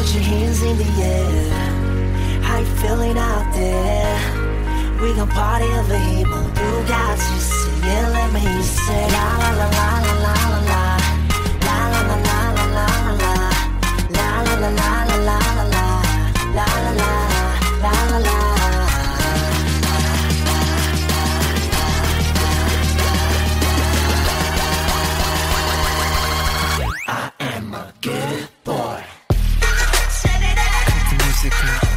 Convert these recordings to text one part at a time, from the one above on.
Put your hands in the air. How you feeling out there? We gon' party over here, but you got to see it. Let me say la la la la la. different.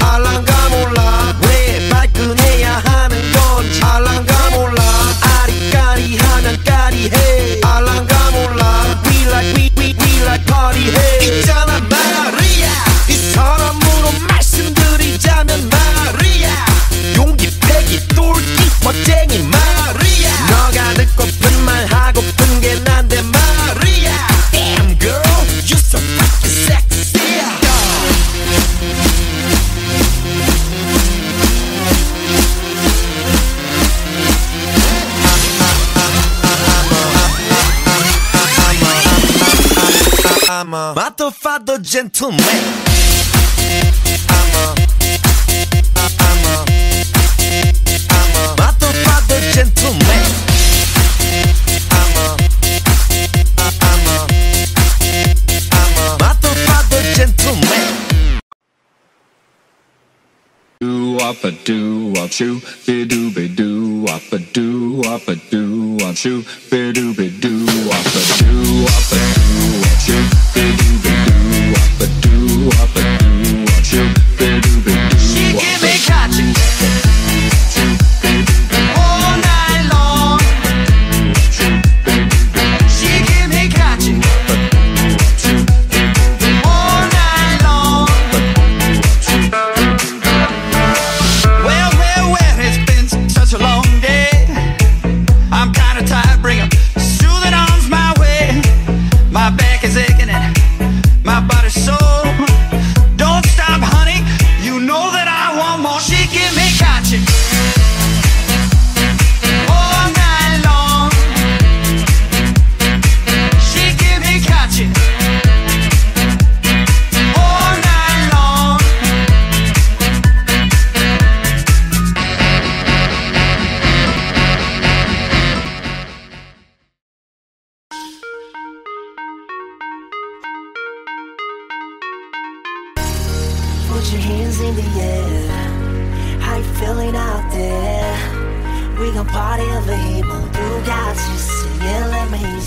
All I'm a motherfucker gentleman. up a do up shoo be do be do up a do up a do up shoo be do be do up a do up a Put your hands in the air. How you feeling out there? We gon' party over here, but you got to see it. Let me